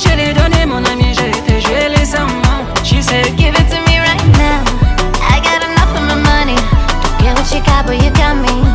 je l'ai donné mon ami, j'ai été, j'ai les amants. She said, give it to me right now. I got enough of my money. Don't get what you got, but you got me.